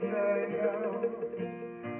say no?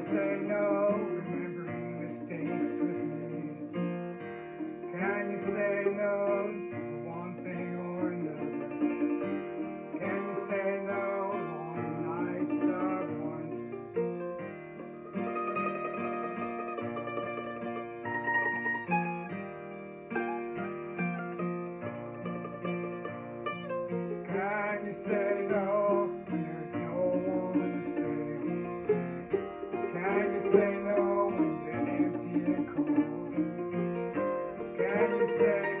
say no remembering mistakes with me? Can you say no to one thing or another? Can you say no on nights of one? Can you say say no when you're empty and cold? Can you say